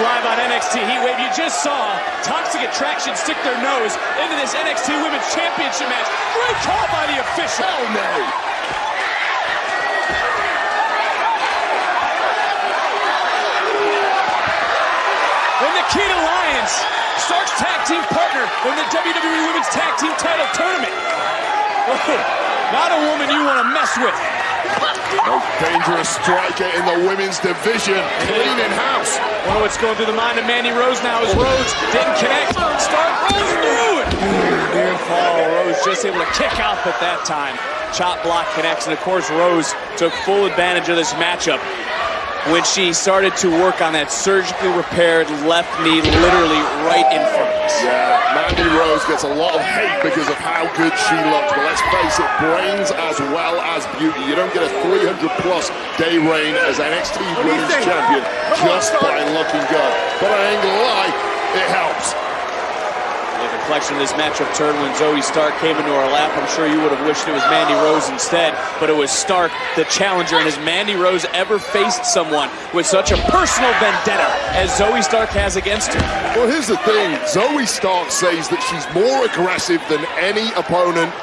live on NXT Heatwave. You just saw Toxic Attraction stick their nose into this NXT Women's Championship match. Great call by the official. Hell no. Nikita Lyons, Stark's tag team partner in the WWE Women's Tag Team Title Tournament. Not a woman you want to mess with. Most dangerous striker in the women's division. Clean in house. Wonder what's going through the mind of Mandy Rose now as Rose didn't connect. Stark Rose through it. Near fall. Rose just able to kick out at that time. Chop block connects, and of course Rose took full advantage of this matchup when she started to work on that surgically repaired left knee literally right in front of us. Yeah, Mandy Rose gets a lot of hate because of how good she looks, but let's face it, brains as well as beauty. You don't get a 300 plus day reign as NXT Women's Champion just by looking good. But I ain't gonna lie, it helps. The complexion of this matchup turned when Zoey Stark came into our lap. I'm sure you would have wished it was Mandy Rose instead, but it was Stark, the challenger. And has Mandy Rose ever faced someone with such a personal vendetta as Zoey Stark has against her? Well, here's the thing. Zoey Stark says that she's more aggressive than any opponent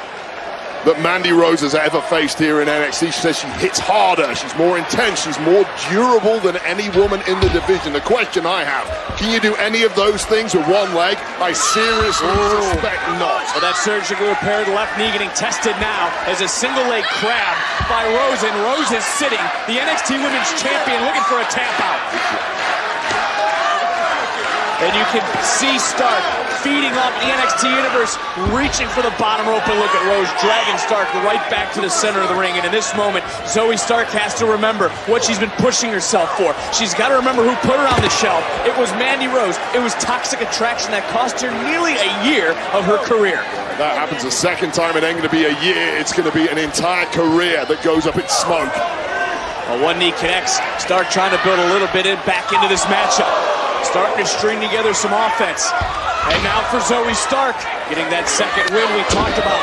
that Mandy Rose has ever faced here in NXT. She says she hits harder, she's more intense, she's more durable than any woman in the division. The question I have, can you do any of those things with one leg? I seriously oh. suspect not. Well, that surgically repaired left knee getting tested now as a single leg crab by Rose, and Rose is sitting, the NXT Women's Champion, looking for a tap out. And you can see Stark feeding off the NXT Universe, reaching for the bottom rope, and look at Rose dragging Stark right back to the center of the ring. And in this moment, Zoey Stark has to remember what she's been pushing herself for. She's got to remember who put her on the shelf. It was Mandy Rose. It was Toxic Attraction that cost her nearly a year of her career. That happens a second time, it ain't going to be a year, it's going to be an entire career that goes up in smoke. Well, one knee connects. Stark trying to build a little bit in back into this matchup. Starting to string together some offense. And now for Zoey Stark, getting that second win we talked about.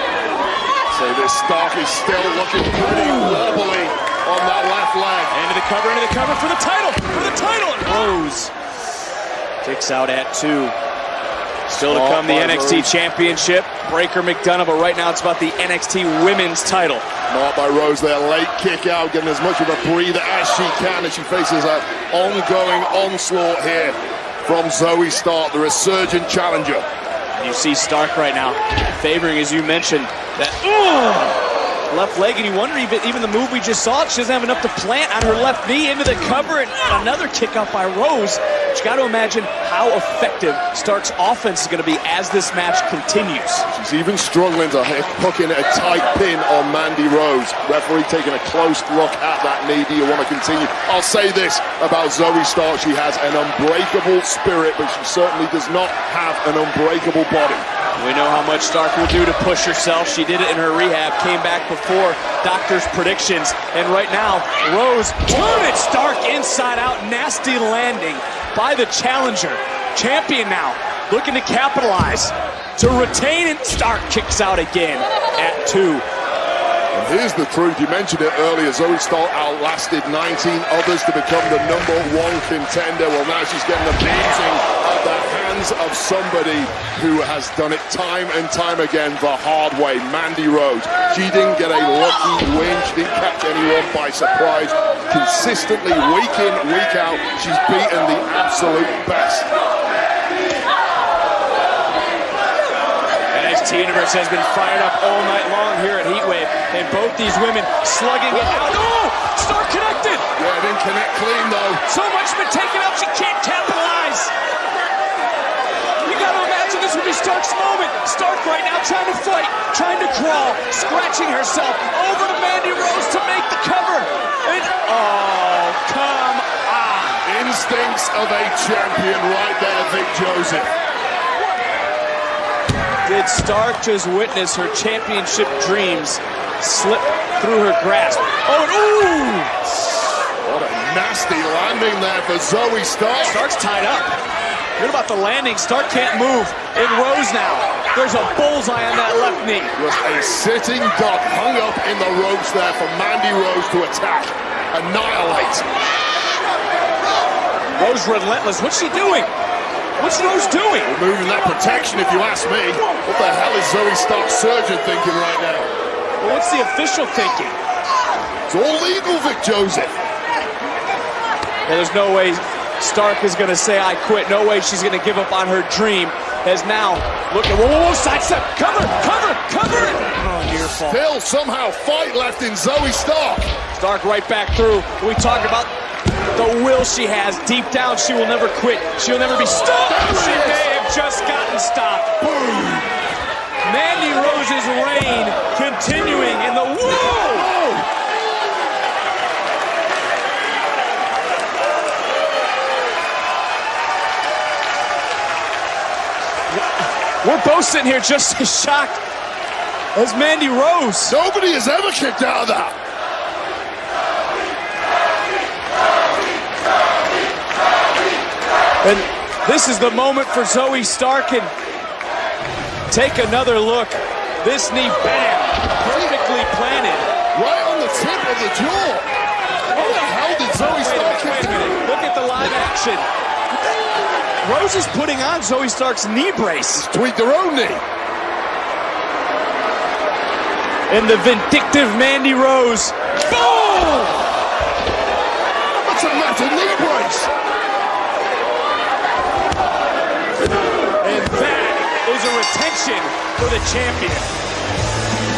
So this Stark is still looking pretty wobbly on that left leg. Into the cover, into the cover for the title, for the title. And Rose kicks out at two. Still to come the NXT Championship. Breakker McDonagh, but right now it's about the NXT Women's title. Marked by Rose there, late kick out, getting as much of a breather as she can as she faces an ongoing onslaught here from Zoey Stark, the resurgent challenger. You see Stark right now favoring, as you mentioned, that! Left leg, and you wonder even, even the move we just saw, she doesn't have enough to plant on her left knee into the cover, and another kick out by Rose. But you got to imagine how effective Stark's offense is going to be as this match continues. She's even struggling to hook in a tight pin on Mandy Rose. Referee taking a close look at that knee. Do you want to continue? I'll say this about Zoey Stark. She has an unbreakable spirit, but she certainly does not have an unbreakable body. We know how much Stark will do to push herself. She did it in her rehab, came back before doctors' predictions. And right now, Rose turn it Stark inside out. Nasty landing by the challenger. Champion now, looking to capitalize. To retain and Stark kicks out again at two. And here's the truth. You mentioned it earlier. Zoey Stark outlasted 19 others to become the number one contender. Well, now she's getting a beating at the hands of somebody who has done it time and time again the hard way. Mandy Rose. She didn't get a lucky win. She didn't catch anyone by surprise. Consistently, week in, week out, she's beaten the absolute best. NXT Universe has been fired up all night long here at Heatwave, and both these women slugging it out. Oh, Stark connected. Yeah, didn't connect clean though. So much been taken out, she can't capitalize. You got to imagine this would be Stark's moment. Stark right now trying to fight, trying to crawl, scratching herself over to Mandy Rose to make the cover. And oh, come on. Instincts of a champion right there, Vic Joseph. Did Stark just witness her championship dreams slip through her grasp? Oh, and ooh! What a nasty landing there for Zoey Stark. Stark's tied up. What about the landing? Stark can't move. In Rose now. There's a bullseye on that left knee. Just a sitting duck hung up in the ropes there for Mandy Rose to attack. Annihilate. Rose relentless. What's she doing? What's Rose doing? Removing that protection, if you ask me. What the hell is Zoey Stark surgeon thinking right now? Well, what's the official thinking? It's all legal, Vic Joseph. Yeah, there's no way Stark is going to say, I quit. No way she's going to give up on her dream. As now, look at, whoa, whoa, whoa, sidestep, cover, cover, cover it. Oh, near fall. Still somehow fight left in Zoey Stark. Stark right back through. We talk about the will she has. Deep down, she will never quit. She'll never be stopped. She may have just gotten stopped. Boom. Mandy Rose's reign continuing in the whoa. We're both sitting here just as shocked as Mandy Rose. Nobody has ever kicked out of that. And this is the moment for Zoey Stark. And take another look. This knee, bam, perfectly planted. Right on the tip of the jaw. How the hell did Zoey Wait a wait a minute. Look at the live action. Rose is putting on Zoey Stark's knee brace. Tweak their own knee. And the vindictive Mandy Rose. Boom! That's a massive knee brace. And that is a retention for the champion.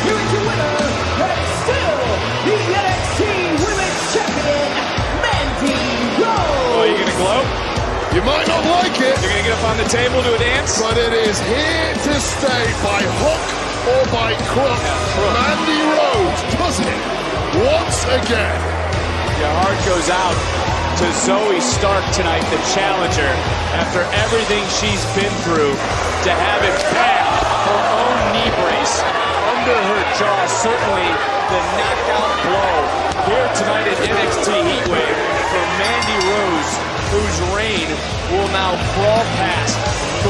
Here is your winner, might not like it, You're gonna get up on the table, do a dance? but it is here to stay by hook or by crook. crook. Mandy Rose does it once again. Your heart goes out to Zoey Stark tonight, the challenger, after everything she's been through, to have it bam, her own knee brace under her jaw, certainly the knockout blow here tonight at NXT Heatwave for Mandy Rose, whose reign will now crawl past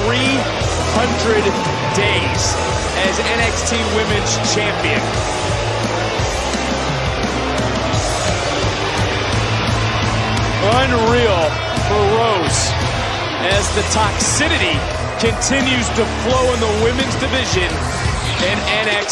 300 days as NXT Women's Champion. unreal for Rose as the toxicity continues to flow in the women's division in NXT.